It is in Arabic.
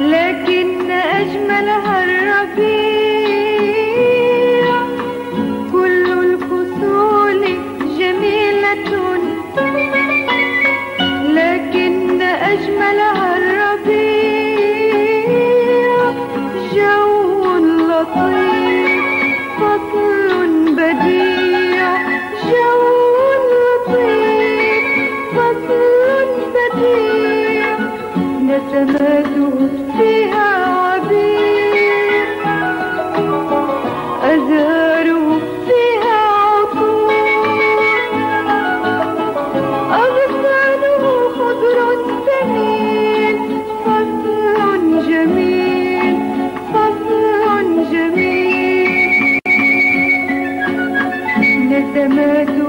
لكن أجملها الربيع. جماله فيها عبير أزهاره فيها عطور أغصانه خضر ثمين فصل جميل. فصل جميل. ندماته